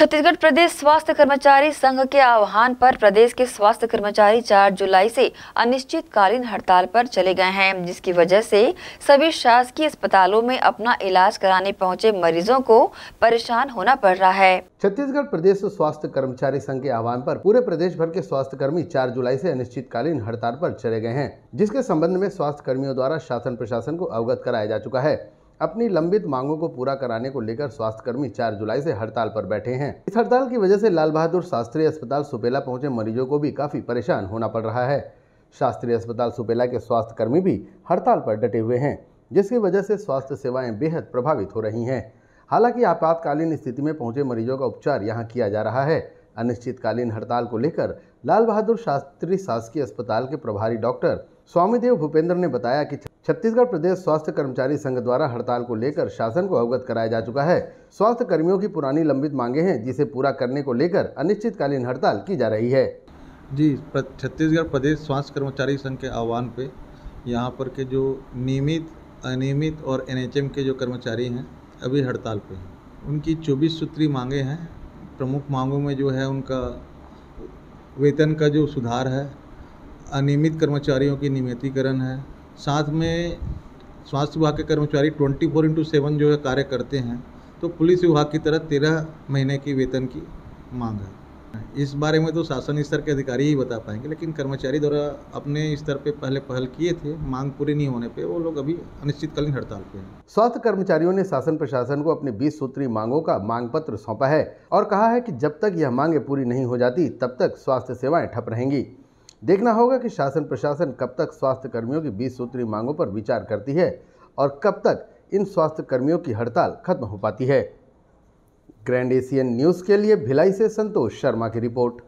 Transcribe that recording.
छत्तीसगढ़ प्रदेश स्वास्थ्य कर्मचारी संघ के आह्वान पर प्रदेश के स्वास्थ्य कर्मचारी 4 जुलाई से अनिश्चितकालीन हड़ताल पर चले गए हैं, जिसकी वजह से सभी शासकीय अस्पतालों में अपना इलाज कराने पहुँचे मरीजों को परेशान होना पड़ रहा है। छत्तीसगढ़ प्रदेश स्वास्थ्य कर्मचारी संघ के आह्वान पर पूरे प्रदेश भर के स्वास्थ्य कर्मी चार जुलाई ऐसी अनिश्चितकालीन हड़ताल आरोप चले गए हैं, जिसके संबंध में स्वास्थ्य कर्मियों द्वारा शासन प्रशासन को अवगत कराया जा चुका है। अपनी लंबित मांगों को पूरा कराने को लेकर स्वास्थ्य कर्मी 4 जुलाई से हड़ताल पर बैठे हैं। इस हड़ताल की वजह से लाल बहादुर शास्त्री अस्पताल सुपेला पहुँचे मरीजों को भी काफ़ी परेशान होना पड़ रहा है। शास्त्रीय अस्पताल सुपेला के स्वास्थ्य कर्मी भी हड़ताल पर डटे हुए हैं, जिसकी वजह से स्वास्थ्य सेवाएँ बेहद प्रभावित हो रही हैं। हालाँकि आपातकालीन स्थिति में पहुँचे मरीजों का उपचार यहाँ किया जा रहा है। अनिश्चितकालीन हड़ताल को लेकर लाल बहादुर शास्त्री शासकीय अस्पताल के प्रभारी डॉक्टर स्वामीदेव भूपेंद्र ने बताया कि छत्तीसगढ़ प्रदेश स्वास्थ्य कर्मचारी संघ द्वारा हड़ताल को लेकर शासन को अवगत कराया जा चुका है। स्वास्थ्य कर्मियों की पुरानी लंबित मांगे हैं, जिसे पूरा करने को लेकर अनिश्चितकालीन हड़ताल की जा रही है। जी छत्तीसगढ़ प्रदेश स्वास्थ्य कर्मचारी संघ के आह्वान पे यहाँ पर के जो नियमित, अनियमित और एनएचएम के जो कर्मचारी हैं, अभी हड़ताल पे हैं। उनकी चौबीस सूत्री मांगे हैं। प्रमुख मांगों में जो है उनका वेतन का जो सुधार है, अनियमित कर्मचारियों की नियमितीकरण है साथ में स्वास्थ्य विभाग के कर्मचारी ट्वेंटी फोर इंटू सेवन जो है कार्य करते हैं तो पुलिस विभाग की तरह तेरह महीने की वेतन की मांग है। इस बारे में तो शासन स्तर के अधिकारी ही बता पाएँगे, लेकिन कर्मचारी द्वारा अपने स्तर पे पहले पहल किए थे, मांग पूरी नहीं होने पे, वो लोग अभी अनिश्चितकालीन हड़ताल पे हैं। स्वास्थ्य कर्मचारियों ने शासन प्रशासन को अपनी 20 सूत्री मांगों का मांग पत्र सौंपा है और कहा है कि जब तक यह मांगे पूरी नहीं हो जाती, तब तक स्वास्थ्य सेवाएँ ठप रहेंगी। देखना होगा कि शासन प्रशासन कब तक स्वास्थ्य कर्मियों की 20 सूत्री मांगों पर विचार करती है और कब तक इन स्वास्थ्य कर्मियों की हड़ताल खत्म हो पाती है। ग्रैंड एशियन न्यूज़ के लिए भिलाई से संतोष शर्मा की रिपोर्ट।